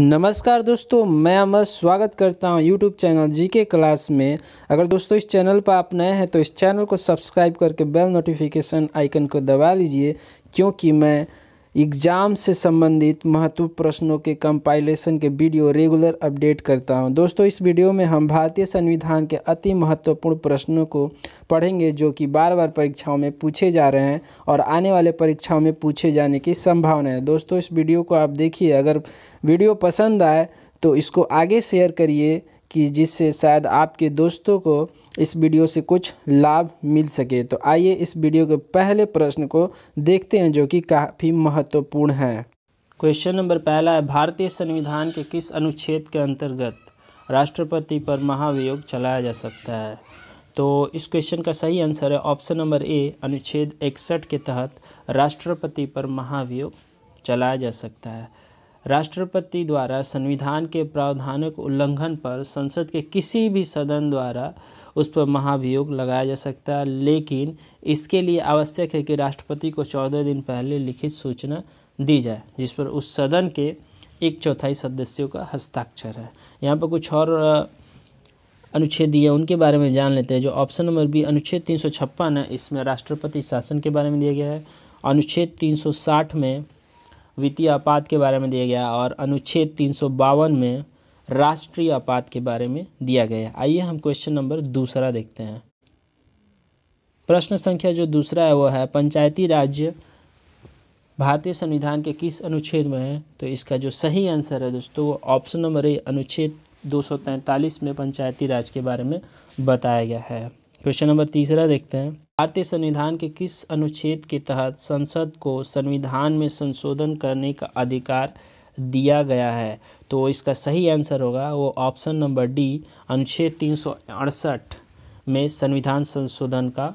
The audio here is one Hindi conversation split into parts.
नमस्कार दोस्तों, मैं अमर स्वागत करता हूँ यूट्यूब चैनल जीके क्लास में। अगर दोस्तों इस चैनल पर आप नए हैं तो इस चैनल को सब्सक्राइब करके बेल नोटिफिकेशन आइकन को दबा लीजिए, क्योंकि मैं एग्ज़ाम से संबंधित महत्वपूर्ण प्रश्नों के कंपाइलेशन के वीडियो रेगुलर अपडेट करता हूँ। दोस्तों, इस वीडियो में हम भारतीय संविधान के अति महत्वपूर्ण प्रश्नों को पढ़ेंगे, जो कि बार बार परीक्षाओं में पूछे जा रहे हैं और आने वाले परीक्षाओं में पूछे जाने की संभावना है। दोस्तों, इस वीडियो को आप देखिए। अगर वीडियो पसंद आए तो इसको आगे शेयर करिए। कि जिससे शायद आपके दोस्तों को इस वीडियो से कुछ लाभ मिल सके। तो आइए इस वीडियो के पहले प्रश्न को देखते हैं, जो कि काफ़ी महत्वपूर्ण है। क्वेश्चन नंबर पहला है, भारतीय संविधान के किस अनुच्छेद के अंतर्गत राष्ट्रपति पर महाभियोग चलाया जा सकता है? तो इस क्वेश्चन का सही आंसर है ऑप्शन नंबर ए, अनुच्छेद इकसठ के तहत राष्ट्रपति पर महाभियोग चलाया जा सकता है। राष्ट्रपति द्वारा संविधान के प्रावधानों के उल्लंघन पर संसद के किसी भी सदन द्वारा उस पर महाभियोग लगाया जा सकता है। लेकिन इसके लिए आवश्यक है कि राष्ट्रपति को चौदह दिन पहले लिखित सूचना दी जाए, जिस पर उस सदन के एक चौथाई सदस्यों का हस्ताक्षर है। यहाँ पर कुछ और अनुच्छेद दिए उनके बारे में जान लेते हैं, जो ऑप्शन नंबर बी, अनुच्छेद तीन है। इसमें राष्ट्रपति शासन के बारे में दिया गया है। अनुच्छेद 360 में वित्तीय आपात के बारे में दिया गया और अनुच्छेद तीन सौ बावन में राष्ट्रीय आपात के बारे में दिया गया आइए हम क्वेश्चन नंबर दूसरा देखते हैं। प्रश्न संख्या जो दूसरा है, वो है, पंचायती राज्य भारतीय संविधान के किस अनुच्छेद में है? तो इसका जो सही आंसर है दोस्तों, वो ऑप्शन नंबर ए अनुच्छेद 243 में पंचायती राज के बारे में बताया गया है। क्वेश्चन नंबर तीसरा देखते हैं। भारतीय संविधान के किस अनुच्छेद के तहत संसद को संविधान में संशोधन करने का अधिकार दिया गया है? तो इसका सही आंसर होगा वो ऑप्शन नंबर डी, अनुच्छेद तीन सौ अड़सठ में संविधान संशोधन का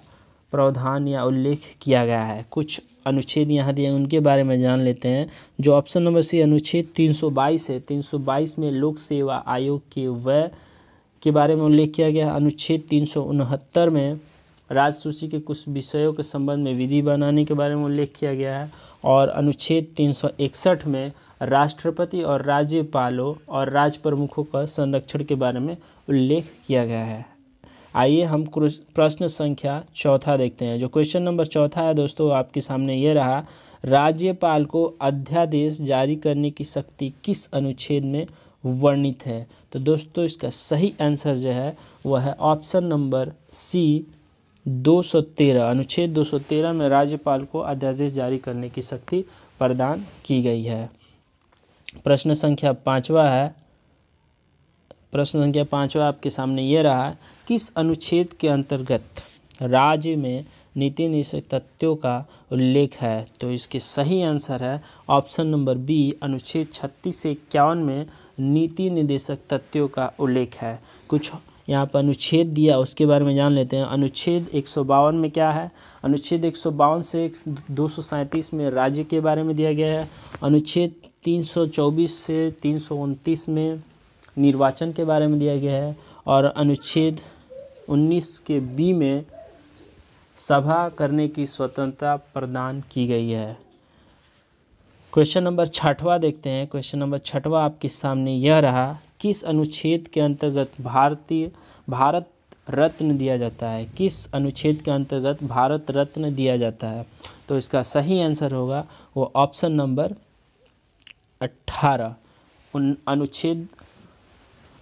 प्रावधान या उल्लेख किया गया है। कुछ अनुच्छेद यहाँ दिए उनके बारे में जान लेते हैं। जो ऑप्शन नंबर सी, अनुच्छेद 322 है 322 में लोक सेवा आयोग के व्यय के बारे में उल्लेख किया गया अनुच्छेद तीन सौ उनहत्तर में राजसूची के कुछ विषयों के संबंध में विधि बनाने के बारे में उल्लेख किया गया है और अनुच्छेद तीन सौ इकसठ में राष्ट्रपति और राज्यपालों और राज प्रमुखों का संरक्षण के बारे में उल्लेख किया गया है। आइए हम प्रश्न संख्या चौथा देखते हैं। जो क्वेश्चन नंबर चौथा है दोस्तों, आपके सामने ये रहा, राज्यपाल को अध्यादेश जारी करने की शक्ति किस अनुच्छेद में वर्णित है? तो दोस्तों, इसका सही आंसर जो है, वह है ऑप्शन नंबर सी 213 अनुच्छेद 213 में राज्यपाल को अध्यादेश जारी करने की शक्ति प्रदान की गई है। प्रश्न संख्या पाँचवा है। प्रश्न संख्या पाँचवा आपके सामने ये रहा किस अनुच्छेद के अंतर्गत राज्य में नीति निषेध तथ्यों का उल्लेख है? तो इसके सही आंसर है ऑप्शन नंबर बी, अनुच्छेद छत्तीस से इक्यावन में नीति निदेशक तथ्यों का उल्लेख है। कुछ यहाँ पर अनुच्छेद दिया, उसके बारे में जान लेते हैं। अनुच्छेद एक सौ बावन में क्या है? अनुच्छेद एक सौ बावन से दो सौ सैंतीस में राज्य के बारे में दिया गया है। अनुच्छेद 324 से तीन सौ उनतीस में निर्वाचन के बारे में दिया गया है। और अनुच्छेद 19 के बी में सभा करने की स्वतंत्रता प्रदान की गई है। क्वेश्चन नंबर छठवा देखते हैं। क्वेश्चन नंबर छठवा आपके सामने यह रहा किस अनुच्छेद के अंतर्गत भारतीय, भारत रत्न दिया जाता है? किस अनुच्छेद के अंतर्गत भारत रत्न दिया जाता है? तो इसका सही आंसर होगा वो ऑप्शन नंबर अट्ठारह उन अनुच्छेद,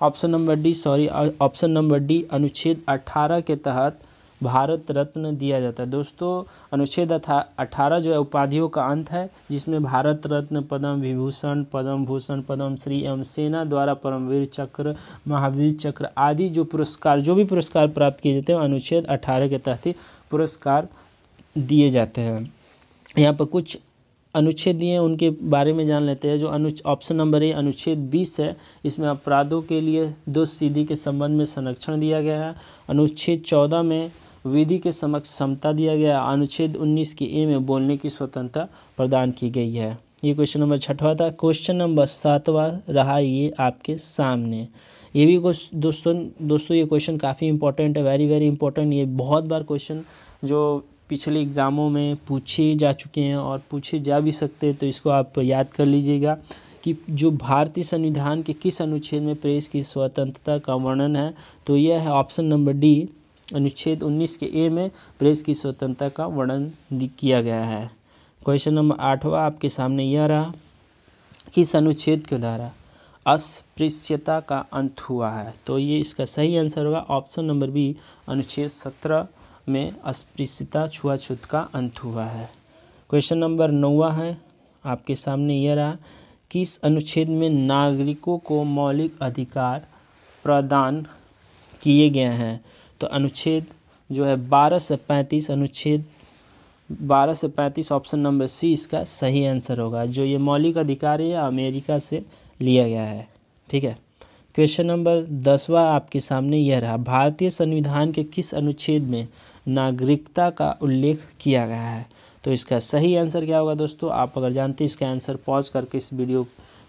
option number D, sorry, option number D, अनुच्छेद अट्ठारह के तहत भारत रत्न दिया जाता है। दोस्तों, अनुच्छेद अठारह जो है, उपाधियों का अंत है, जिसमें भारत रत्न पद्म विभूषण, पद्म भूषण, पद्म श्री एवं सेना द्वारा परमवीर चक्र, महावीर चक्र आदि जो पुरस्कार, जो भी पुरस्कार प्राप्त किए जाते हैं अनुच्छेद अठारह के तहत ही पुरस्कार दिए जाते हैं। यहाँ पर कुछ अनुच्छेद दिए उनके बारे में जान लेते हैं, जो अनु ऑप्शन नंबर ए अनुच्छेद 20 है। इसमें अपराधों के लिए दो सीधी के संबंध में संरक्षण दिया गया है। अनुच्छेद 14 में विधि के समक्ष क्षमता दिया गया। अनुच्छेद 19 की ए में बोलने की स्वतंत्रता प्रदान की गई है। ये क्वेश्चन नंबर छठवा था। क्वेश्चन नंबर सातवा रहा ये आपके सामने। ये भी दोस्तों दोस्तों ये क्वेश्चन काफ़ी इंपॉर्टेंट है वेरी वेरी इंपॉर्टेंट ये बहुत बार क्वेश्चन जो पिछले एग्ज़ामों में पूछे जा चुके हैं और पूछे जा भी सकते हैं तो इसको आप याद कर लीजिएगा कि जो भारतीय संविधान के किस अनुच्छेद में प्रेस की स्वतंत्रता का वर्णन है तो यह है ऑप्शन नंबर डी अनुच्छेद 19 के ए में प्रेस की स्वतंत्रता का वर्णन किया गया है। क्वेश्चन नंबर आठवां आपके सामने यह रहा, किस अनुच्छेद के द्वारा अस्पृश्यता का अंत हुआ है? तो ये इसका सही आंसर होगा। ऑप्शन नंबर बी अनुच्छेद सत्रह में अस्पृश्यता, छुआछूत का अंत हुआ है। क्वेश्चन नंबर नौवा है, आपके सामने यह रहा, किस अनुच्छेद में नागरिकों को मौलिक अधिकार प्रदान किए गए हैं? तो अनुच्छेद जो है बारह से पैंतीस अनुच्छेद बारह से पैंतीस ऑप्शन नंबर सी इसका सही आंसर होगा। जो ये मौलिक अधिकार है अमेरिका से लिया गया है। ठीक है? क्वेश्चन नंबर दसवा आपके सामने यह रहा। भारतीय संविधान के किस अनुच्छेद में नागरिकता का उल्लेख किया गया है? तो इसका सही आंसर क्या होगा दोस्तों? आप अगर जानते हैं, इसका आंसर पॉज करके इस वीडियो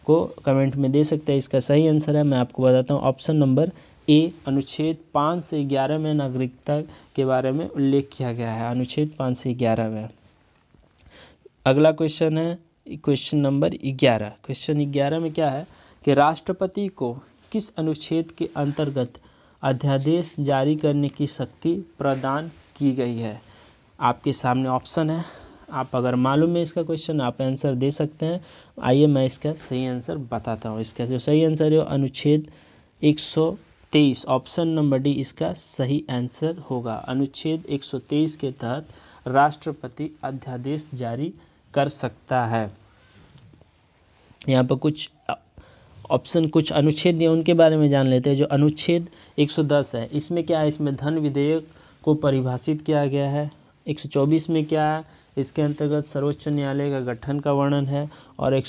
को कमेंट में दे सकते हैं। इसका सही आंसर है, मैं आपको बताता हूँ। ऑप्शन नंबर ए अनुच्छेद पाँच से ग्यारह में नागरिकता के बारे में उल्लेख किया गया है। अनुच्छेद पाँच से ग्यारह में। अगला क्वेश्चन है क्वेश्चन नंबर ग्यारह। क्वेश्चन ग्यारह में क्या है कि राष्ट्रपति को किस अनुच्छेद के अंतर्गत अध्यादेश जारी करने की शक्ति प्रदान की गई है? आपके सामने ऑप्शन है। आप अगर मालूम है इसका क्वेश्चन आप आंसर दे सकते हैं। आइए मैं इसका सही आंसर बताता हूँ। इसका जो सही आंसर है अनुच्छेद 123 ऑप्शन नंबर डी इसका सही आंसर होगा। अनुच्छेद 123 के तहत राष्ट्रपति अध्यादेश जारी कर सकता है। यहाँ पर कुछ ऑप्शन कुछ अनुच्छेद दिए उनके बारे में जान लेते हैं, जो अनुच्छेद 110 है। इसमें क्या है? इसमें धन विधेयक को परिभाषित किया गया है। 124 में क्या है? इसके अंतर्गत सर्वोच्च न्यायालय का गठन का वर्णन है और एक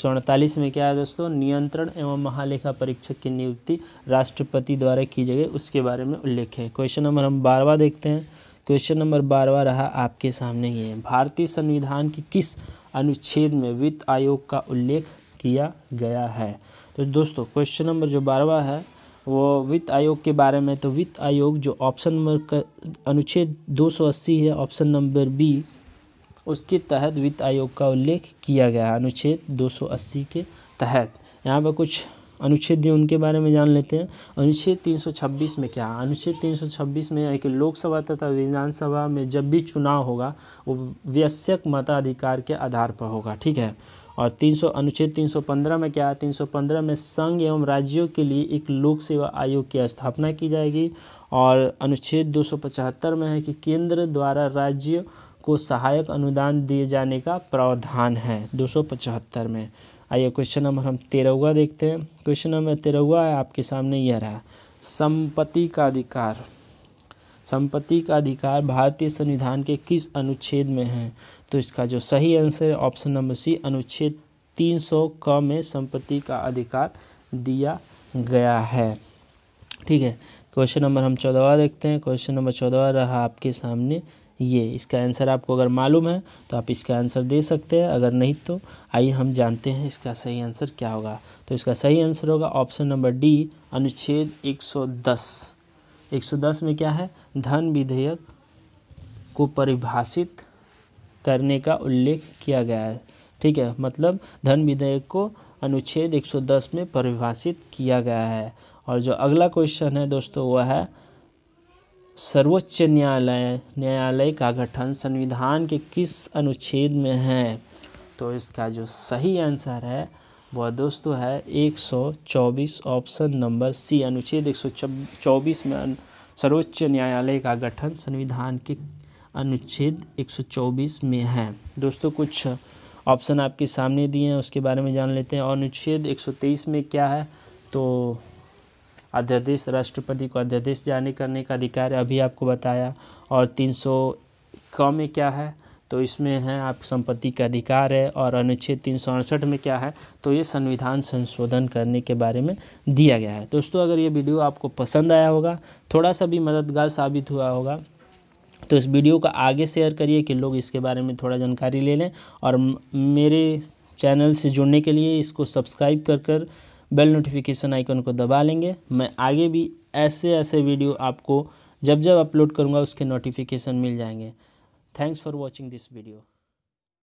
में क्या है दोस्तों? नियंत्रण एवं महालेखा परीक्षक की नियुक्ति राष्ट्रपति द्वारा की जाएगी, उसके बारे में उल्लेख है। क्वेश्चन नंबर हम बारवा देखते हैं। क्वेश्चन नंबर बारवा रहा आपके सामने ये भारतीय संविधान की किस अनुच्छेद में वित्त आयोग का उल्लेख किया गया है? तो दोस्तों, क्वेश्चन नंबर जो बारवा है, वो वित्त आयोग के बारे में तो वित्त आयोग जो ऑप्शन नंबर अनुच्छेद 280 है, ऑप्शन नंबर बी उसके तहत वित्त आयोग का उल्लेख किया गया है, अनुच्छेद 280 के तहत। यहाँ पर कुछ अनुच्छेद दिए उनके बारे में जान लेते हैं। अनुच्छेद 326 में क्या अनुच्छेद 326 में है कि लोकसभा तथा विधानसभा में जब भी चुनाव होगा, वो व्यस्यक मताधिकार के आधार पर होगा, ठीक है? और 300 अनुच्छेद 315 में क्या है? 315 में संघ एवं राज्यों के लिए एक लोक सेवा आयोग की स्थापना की जाएगी। और अनुच्छेद 275 में है कि केंद्र द्वारा राज्य को सहायक अनुदान दिए जाने का प्रावधान है 275 में। आइए क्वेश्चन नंबर हम तेरहवा देखते हैं। क्वेश्चन नंबर तेरहवा है, आपके सामने यह रहा संपत्ति का अधिकार। संपत्ति का अधिकार भारतीय संविधान के किस अनुच्छेद में है? तो इसका जो सही आंसर है ऑप्शन नंबर सी अनुच्छेद 300 क में संपत्ति का अधिकार दिया गया है। ठीक है क्वेश्चन नंबर हम चौदहवा देखते हैं। क्वेश्चन नंबर चौदहवा रहा आपके सामने। ये, इसका आंसर आपको अगर मालूम है तो आप इसका आंसर दे सकते हैं। अगर नहीं तो आइए हम जानते हैं इसका सही आंसर क्या होगा। तो इसका सही आंसर होगा ऑप्शन नंबर डी अनुच्छेद 110 110 में क्या है? धन विधेयक को परिभाषित करने का उल्लेख किया गया है। ठीक है मतलब धन विधेयक को अनुच्छेद 110 में परिभाषित किया गया है। और जो अगला क्वेश्चन है दोस्तों, वह है सर्वोच्च न्यायालय न्यायालय का गठन संविधान के किस अनुच्छेद में है? तो इसका जो सही आंसर है, वह दोस्तों है 124 ऑप्शन नंबर सी, अनुच्छेद 124 में सर्वोच्च न्यायालय का गठन संविधान के अनुच्छेद 124 में है। दोस्तों, कुछ ऑप्शन आपके सामने दिए हैं, उसके बारे में जान लेते हैं। और अनुच्छेद 123 में क्या है? तो अध्यादेश राष्ट्रपति को अध्यादेश जारी करने का अधिकार अभी आपको बताया और 300 क में क्या है? तो इसमें है, आप संपत्ति का अधिकार है और अनुच्छेद तीन सौ अड़सठ में क्या है? तो ये संविधान संशोधन करने के बारे में दिया गया है। दोस्तों, अगर ये वीडियो आपको पसंद आया होगा थोड़ा सा भी मददगार साबित हुआ होगा तो इस वीडियो को आगे शेयर करिए कि लोग इसके बारे में थोड़ा जानकारी ले लें और मेरे चैनल से जुड़ने के लिए इसको सब्सक्राइब कर कर बेल नोटिफिकेशन आइकन को दबा लेंगे। मैं आगे भी ऐसे ऐसे वीडियो आपको जब जब अपलोड करूँगा, उसके नोटिफिकेशन मिल जाएँगे। Thanks for watching this video.